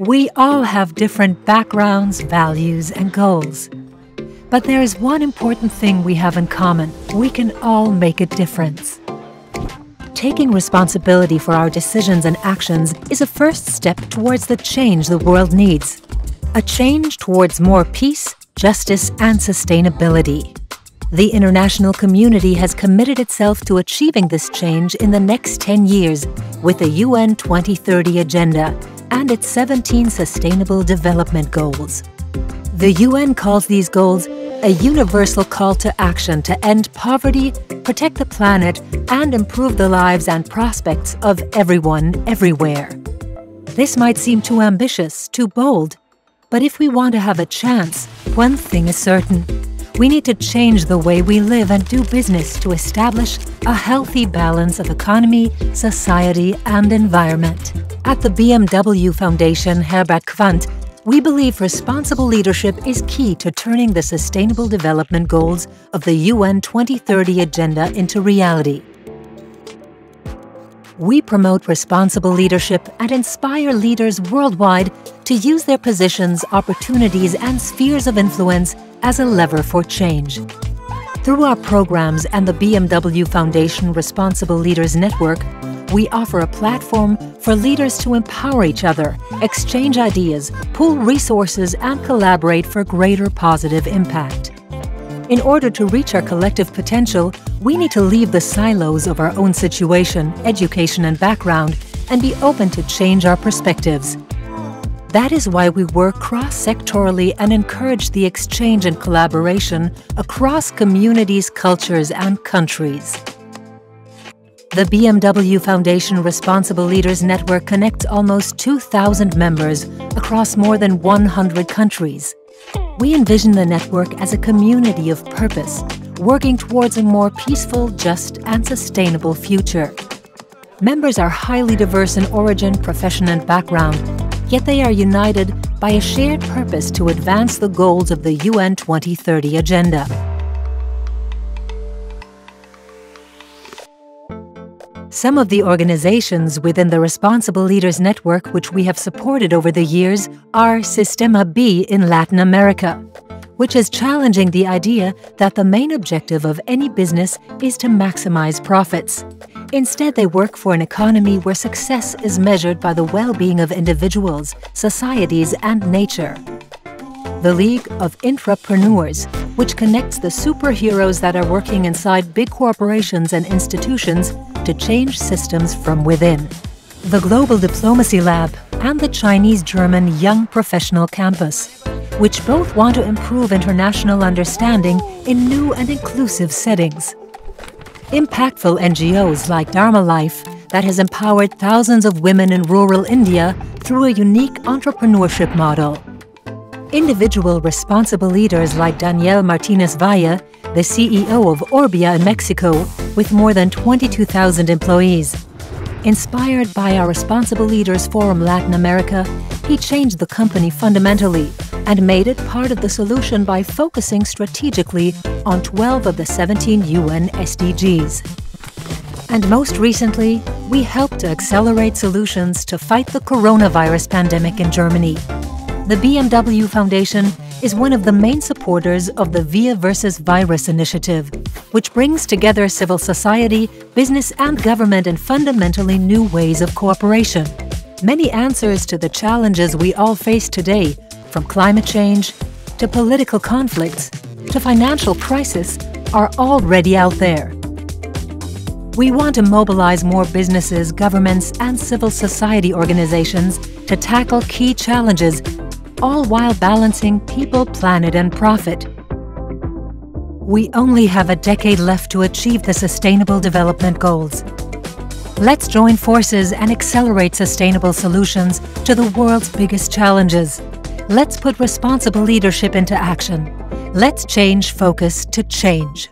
We all have different backgrounds, values, and goals. But there is one important thing we have in common. We can all make a difference. Taking responsibility for our decisions and actions is a first step towards the change the world needs. A change towards more peace, justice, and sustainability. The international community has committed itself to achieving this change in the next 10 years with the UN 2030 Agenda and its 17 Sustainable Development Goals. The UN calls these goals a universal call to action to end poverty, protect the planet, and improve the lives and prospects of everyone, everywhere. This might seem too ambitious, too bold, but if we want to have a chance, one thing is certain. We need to change the way we live and do business to establish a healthy balance of economy, society, and environment. At the BMW Foundation Herbert Quandt, we believe responsible leadership is key to turning the Sustainable Development Goals of the UN 2030 Agenda into reality. We promote responsible leadership and inspire leaders worldwide to use their positions, opportunities, and spheres of influence as a lever for change. Through our programs and the BMW Foundation Responsible Leaders Network, we offer a platform for leaders to empower each other, exchange ideas, pool resources, and collaborate for greater positive impact. In order to reach our collective potential, we need to leave the silos of our own situation, education, and background and be open to change our perspectives. That is why we work cross sectorally and encourage the exchange and collaboration across communities, cultures, and countries. The BMW Foundation Responsible Leaders Network connects almost 2,000 members across more than 100 countries. We envision the network as a community of purpose, working towards a more peaceful, just, and sustainable future. Members are highly diverse in origin, profession, and background, yet they are united by a shared purpose to advance the goals of the UN 2030 Agenda. Some of the organizations within the Responsible Leaders Network which we have supported over the years are Sistema B in Latin America, which is challenging the idea that the main objective of any business is to maximize profits. Instead, they work for an economy where success is measured by the well being of individuals, societies, and nature. The League of Intrapreneurs, which connects the superheroes that are working inside big corporations and institutions to change systems from within. The Global Diplomacy Lab and the Chinese German Young Professional Campus, which both want to improve international understanding in new and inclusive settings. Impactful NGOs like Dharma Life that has empowered thousands of women in rural India through a unique entrepreneurship model. Individual responsible leaders like Daniel Martinez Valle, the CEO of Orbia in Mexico, with more than 22,000 employees. Inspired by our Responsible Leaders Forum Latin America, he changed the company fundamentally and made it part of the solution by focusing strategically on 12 of the 17 UN SDGs. And most recently, we helped to accelerate solutions to fight the coronavirus pandemic in Germany the BMW Foundation is one of the main supporters of the Wir versus Virus initiative, which brings together civil society, business, and government in fundamentally new ways of cooperation. Many answers to the challenges we all face today, from climate change to political conflicts to financial crisis, are already out there. We want to mobilize more businesses, governments, and civil society organizations to tackle key challenges all while balancing people, planet, and profit. We only have a decade left to achieve the Sustainable Development Goals. Let's join forces and accelerate sustainable solutions to the world's biggest challenges. Let's put responsible leadership into action. Let's change focus to change.